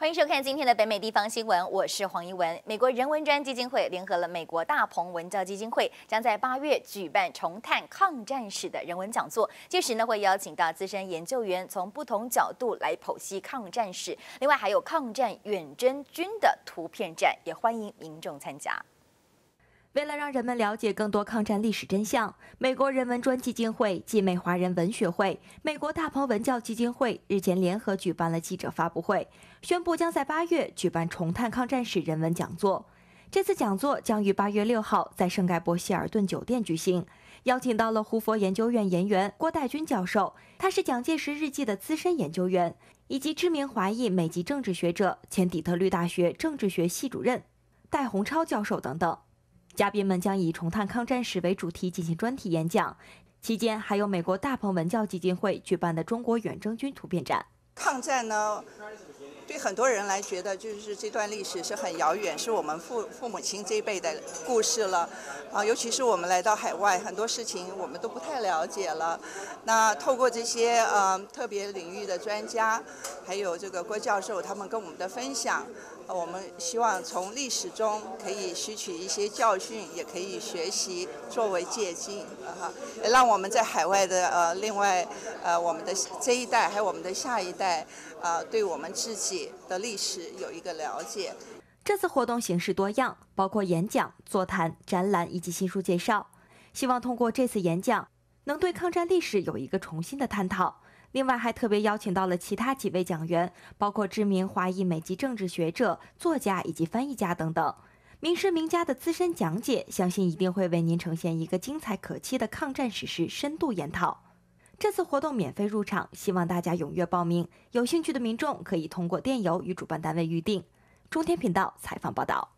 欢迎收看今天的北美地方新闻，我是黄一文。美国人文专基金会联合了美国大鹏文教基金会，将在八月举办重探抗战史的人文讲座。届时呢，会邀请到资深研究员，从不同角度来剖析抗战史。另外，还有抗战远征军的图片展，也欢迎民众参加。为了让人们了解更多抗战历史真相，美国人文专基金会暨美华人文学会、美国大鹏文教基金会日前联合举办了记者发布会，宣布将在八月举办重探抗战史人文讲座。这次讲座将于八月六号在圣盖博希尔顿酒店举行，邀请到了胡佛研究院研员郭代军教授，他是蒋介石日记的资深研究员，以及知名华裔美籍政治学者、前底特律大学政治学系主任戴洪超教授等等。嘉宾们将以重探抗战史为主题进行专题演讲，期间还有美国大鹏文教基金会举办的中国远征军图片展。抗战呢，对很多人来觉得就是这段历史是很遥远，是我们父父母亲这一辈的故事了。啊，尤其是我们来到海外，很多事情我们都不太了解了。那透过这些呃特别领域的专家，还有这个郭教授他们跟我们的分享。我们希望从历史中可以吸取一些教训，也可以学习作为借鉴，哈，让我们在海外的呃，另外呃，我们的这一代还有我们的下一代，啊，对我们自己的历史有一个了解。这次活动形式多样，包括演讲、座谈、展览以及新书介绍，希望通过这次演讲，能对抗战历史有一个重新的探讨。另外，还特别邀请到了其他几位讲员，包括知名华裔美籍政治学者、作家以及翻译家等等，名师名家的资深讲解，相信一定会为您呈现一个精彩可期的抗战史诗深度研讨。这次活动免费入场，希望大家踊跃报名。有兴趣的民众可以通过电邮与主办单位预定。中天频道采访报道。